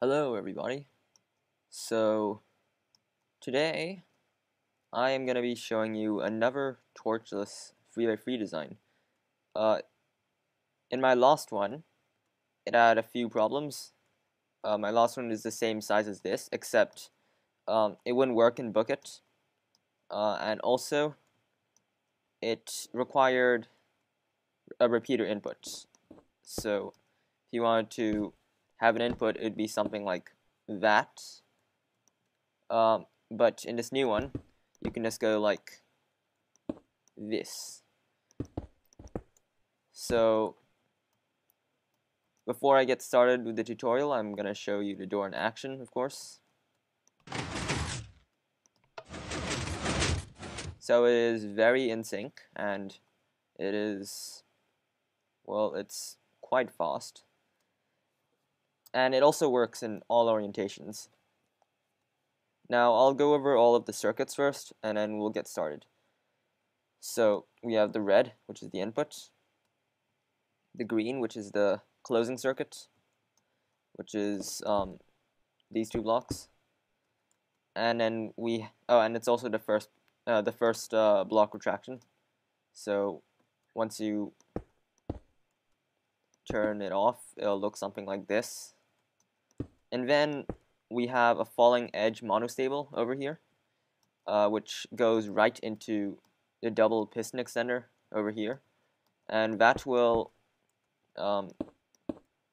Hello everybody. So today I am going to be showing you another torchless 3x3 design. Uh, in my last one it had a few problems. Uh, my last one is the same size as this except um, it wouldn't work in Bukkit uh, and also it required a repeater input. So if you wanted to have an input, it'd be something like that. Um, but in this new one, you can just go like this. So before I get started with the tutorial, I'm going to show you the door in action, of course. So it is very in sync, and it is, well, it's quite fast. And it also works in all orientations. Now I'll go over all of the circuits first, and then we'll get started. So we have the red, which is the input, the green, which is the closing circuit, which is um, these two blocks, and then we oh, and it's also the first uh, the first uh, block retraction. So once you turn it off, it'll look something like this. And then we have a falling edge monostable over here, uh, which goes right into the double piston extender over here. And that will um,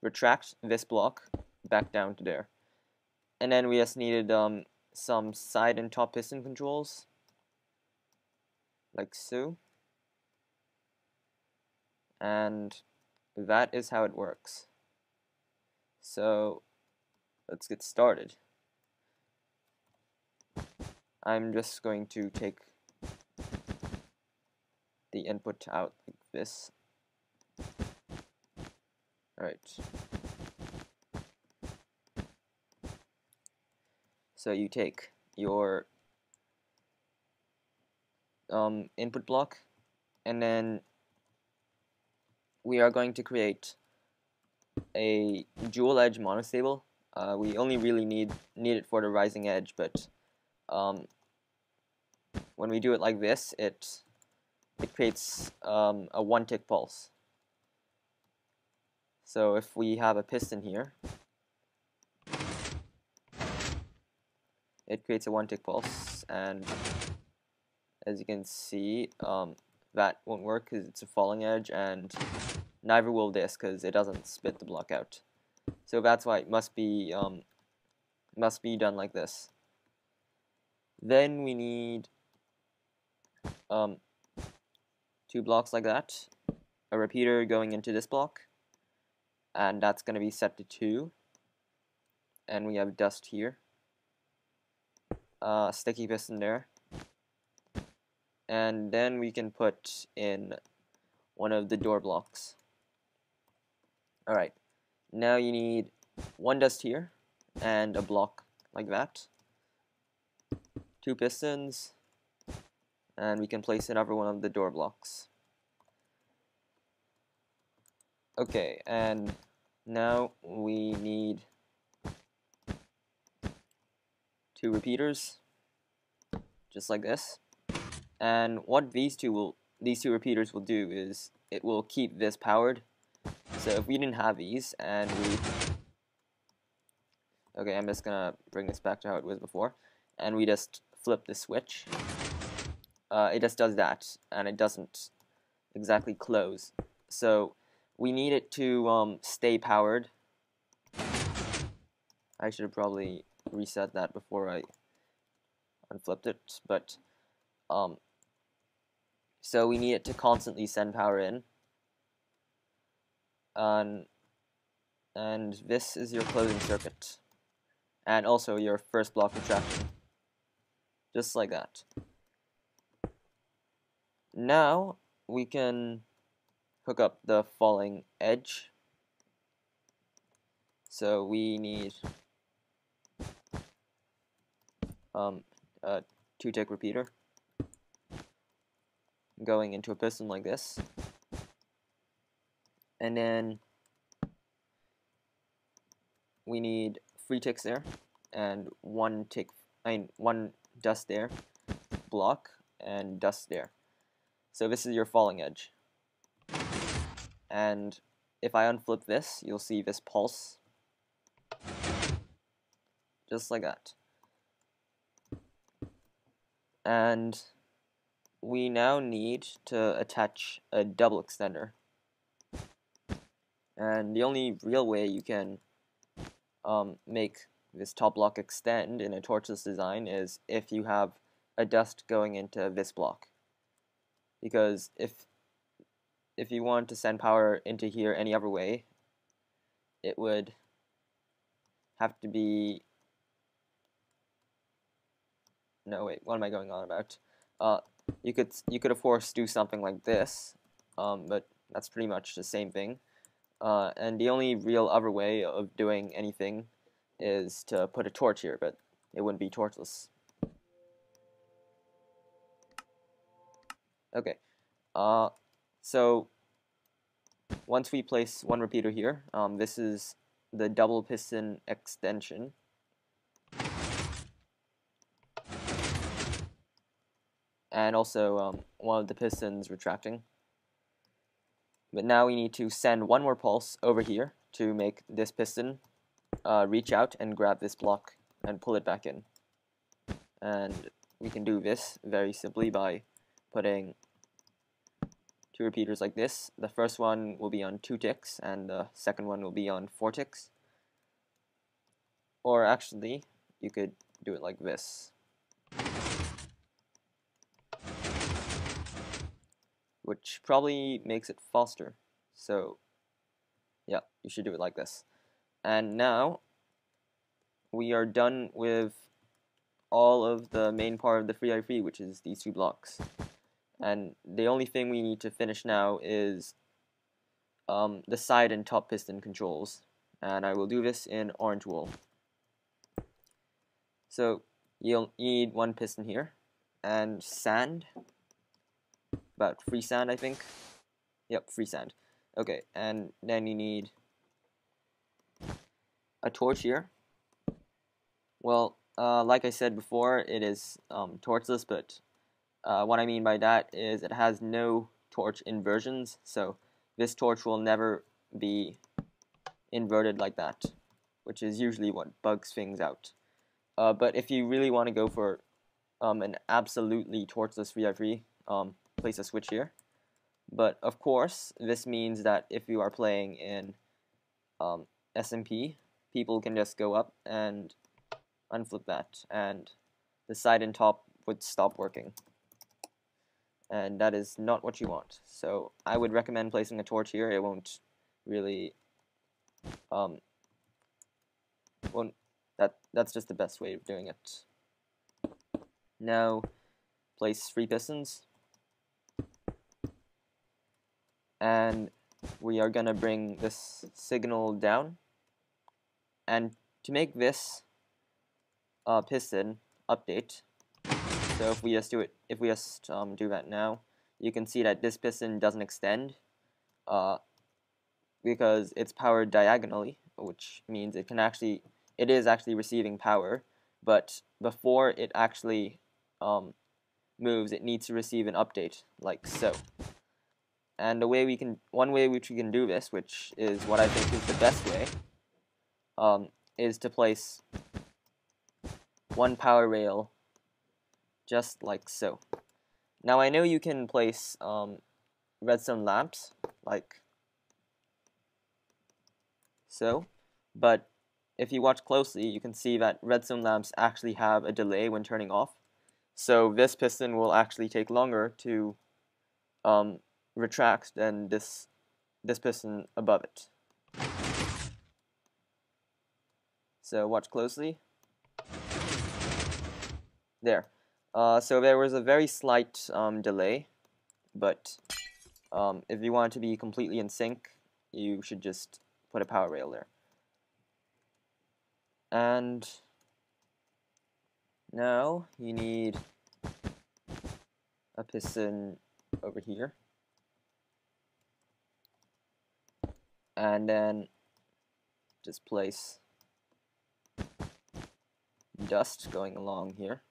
retract this block back down to there. And then we just needed um, some side and top piston controls, like so. And that is how it works. So let's get started. I'm just going to take the input out like this. Alright. So you take your um, input block and then we are going to create a dual edge monostable uh, we only really need need it for the rising edge, but um, when we do it like this, it it creates um, a one tick pulse. So if we have a piston here, it creates a one tick pulse, and as you can see, um, that won't work because it's a falling edge, and neither will this because it doesn't spit the block out. So that's why it must be um, must be done like this. Then we need um, two blocks like that, a repeater going into this block, and that's going to be set to 2, and we have dust here, uh, sticky piston there, and then we can put in one of the door blocks. Alright, now you need one dust here and a block like that. Two pistons, and we can place another one of the door blocks. Okay, and now we need two repeaters, just like this. And what these two will, these two repeaters will do is it will keep this powered so if we didn't have these and we okay I'm just gonna bring this back to how it was before. And we just flip the switch. Uh, it just does that and it doesn't exactly close. So we need it to um, stay powered. I should have probably reset that before I unflipped it but um, so we need it to constantly send power in and and this is your closing circuit. And also your first block of retraction just like that. Now we can hook up the falling edge. So we need um, a two-tick repeater. Going into a piston like this and then we need three ticks there, and one tick, I mean, one dust there, block, and dust there. So this is your falling edge. And if I unflip this, you'll see this pulse. Just like that. And we now need to attach a double extender. And the only real way you can um, make this top block extend in a torchless design is if you have a dust going into this block. Because if if you want to send power into here any other way, it would have to be no wait, what am I going on about? Uh, you could you could of course do something like this, um, but that's pretty much the same thing. Uh, and the only real other way of doing anything is to put a torch here, but it wouldn't be torchless. Okay, uh, so once we place one repeater here, um, this is the double piston extension. And also um, one of the pistons retracting. But now we need to send one more pulse over here to make this piston uh, reach out and grab this block and pull it back in. And we can do this very simply by putting two repeaters like this. The first one will be on two ticks and the second one will be on four ticks. Or actually, you could do it like this. Which probably makes it faster. So, yeah, you should do it like this. And now, we are done with all of the main part of the FreeIFree, which is these two blocks. And the only thing we need to finish now is um, the side and top piston controls. And I will do this in orange wool. So you'll need one piston here and sand, about free sand I think. Yep, free sand. Okay, and then you need a torch here. Well, uh, like I said before, it is um, torchless, but uh, what I mean by that is it has no torch inversions, so this torch will never be inverted like that, which is usually what bugs things out. Uh, but if you really want to go for um, an absolutely torchless FreeIFree, um, place a switch here. But of course, this means that if you are playing in um, SMP, people can just go up and unflip that, and the side and top would stop working and that is not what you want. So I would recommend placing a torch here. It won't really, um, won't, that, that's just the best way of doing it. Now, place three pistons. And we are going to bring this signal down. And to make this uh, piston update, so if we just do it, if we just um, do that now, you can see that this piston doesn't extend uh, because it's powered diagonally, which means it can actually, it is actually receiving power, but before it actually um, moves, it needs to receive an update, like so. And the way we can, one way which we can do this, which is what I think is the best way, um, is to place one power rail just like so. Now I know you can place um, redstone lamps like so, but if you watch closely you can see that redstone lamps actually have a delay when turning off. So this piston will actually take longer to um, retract than this, this piston above it. So watch closely. There. Uh, so there was a very slight um, delay, but um, if you want to be completely in sync, you should just put a power rail there. And now you need a piston over here. And then just place dust going along here.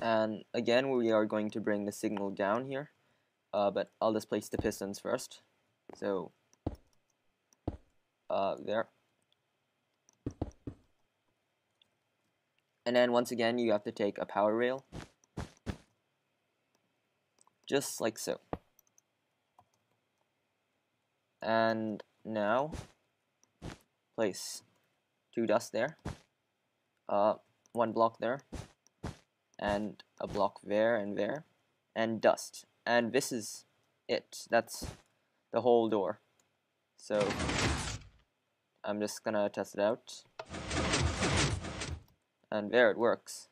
And again, we are going to bring the signal down here, uh, but I'll just place the pistons first. So, uh, there. And then once again, you have to take a power rail, just like so. And now, place two dust there, uh, one block there, and a block there and there, and dust. And this is it. That's the whole door. So, I'm just gonna test it out. And there it works.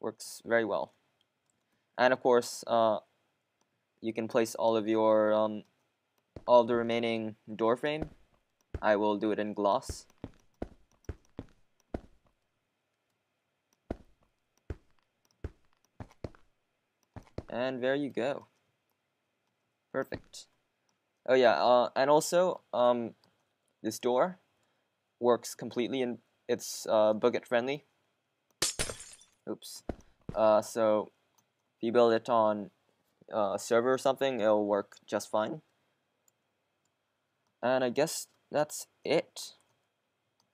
Works very well. And of course, uh, you can place all of your, um, all the remaining door frame. I will do it in gloss. And there you go. Perfect. Oh yeah, uh, and also, um, this door works completely and it's uh, Bukkit friendly. Oops. Uh, so if you build it on uh, a server or something, it'll work just fine. And I guess that's it.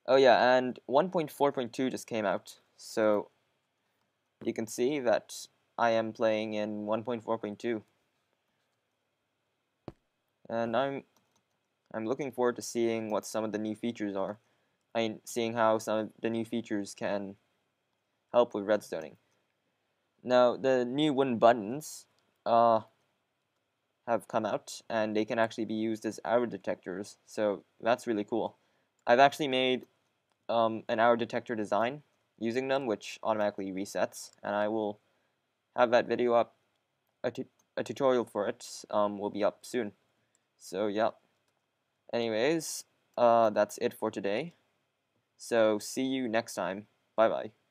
Oh yeah, and 1.4.2 just came out, so you can see that I am playing in 1.4.2. And I'm I'm looking forward to seeing what some of the new features are. I mean, seeing how some of the new features can help with redstoning. Now, the new wooden buttons uh, have come out, and they can actually be used as arrow detectors, so that's really cool. I've actually made um, an arrow detector design using them, which automatically resets, and I will have that video up, a, a tutorial for it um, will be up soon. So, yeah. Anyways, uh, that's it for today. So, see you next time. Bye-bye.